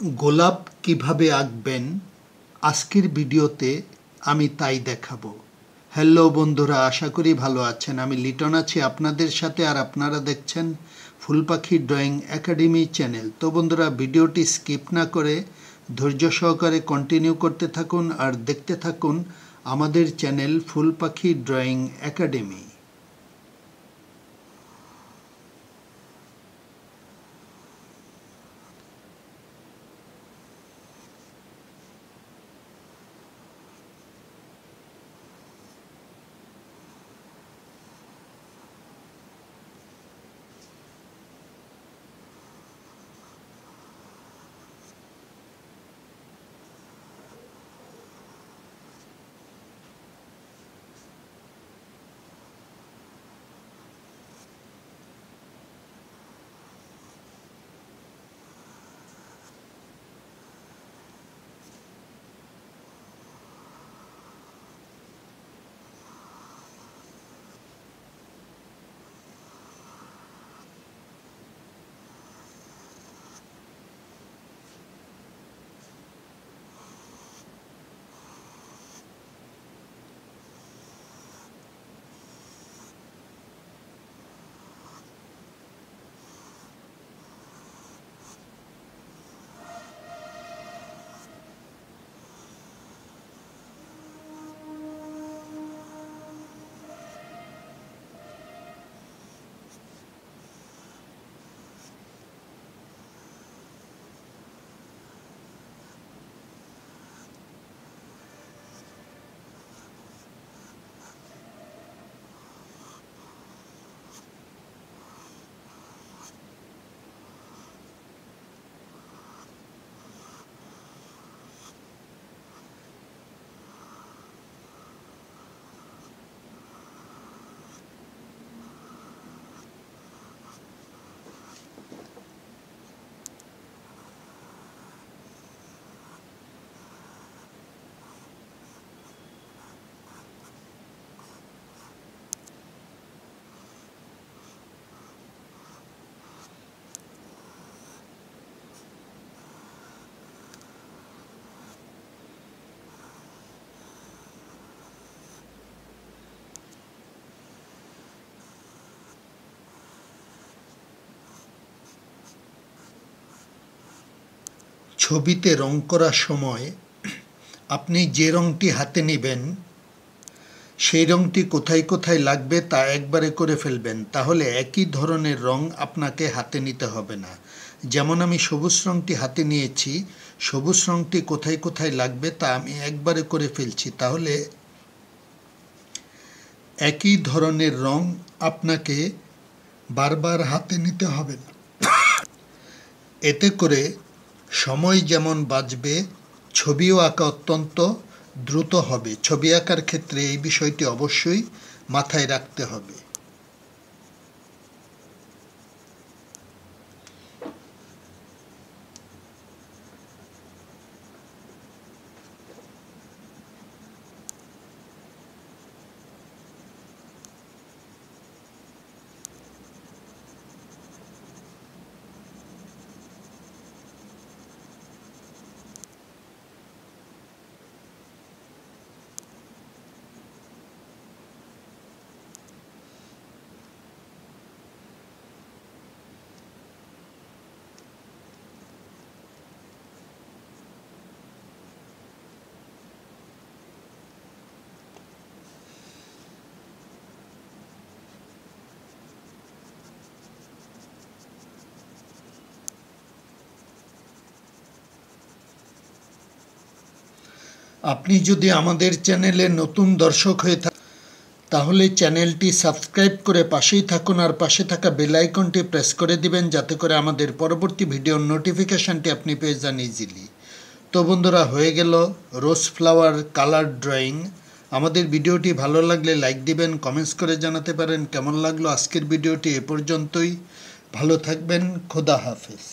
গোলাপ কীভাবে আঁকবেন? আজকের ভিডিওতে আমি তাই দেখাবো। হ্যালো বন্ধুরা, আশা করি ভালো আছেন। আমি লিটন আছি আপনাদের সাথে আর আপনারা দেখছেন ফুল পাখি ড্রয়িং একাডেমি চ্যানেল। তো বন্ধুরা, ভিডিওটি স্কিপ না করে ধৈর্য সহকারে কন্টিনিউ করতে থাকুন আর দেখতে থাকুন আমাদের চ্যানেল ফুল পাখি ড্রয়িং একাডেমি। ছবিতে রং করার সময় আপনি যে রংটি হাতে নেবেন, সেই রংটি কোথায় কোথায় লাগবে তা একবারে করে ফেলবেন। তাহলে একই ধরনের রং আপনাকে হাতে নিতে হবে না। যেমন আমি সবুজ রংটি হাতে নিয়েছি, সবুজ রংটি কোথায় কোথায় লাগবে তা আমি একবারে করে ফেলছি। তাহলে একই ধরনের রং আপনাকে বারবার হাতে নিতে হবে না। এতে করে সময় যেমন বাঁচবে, ছবিও আঁকা অত্যন্ত দ্রুত হবে। ছবি আঁকার ক্ষেত্রে এই বিষয়টি অবশ্যই মাথায় রাখতে হবে। আপনি যদি আমাদের চ্যানেলে নতুন দর্শক হয়ে থাকেন তাহলে চ্যানেলটি সাবস্ক্রাইব করে পাশেই থাকুন আর পাশে থাকা বেল আইকনটি প্রেস করে দিবেন যাতে করে আমাদের পরবর্তী ভিডিওর নোটিফিকেশানটি আপনি পেয়ে যান ইজিলি তো বন্ধুরা, হয়ে গেল রোজ ফ্লাওয়ার কালার ড্রয়িং আমাদের ভিডিওটি ভালো লাগলে লাইক দিবেন কমেন্টস করে জানাতে পারেন। কেমন লাগল আজকের ভিডিওটি এ পর্যন্তই। ভালো থাকবেন, খোদা হাফেজ।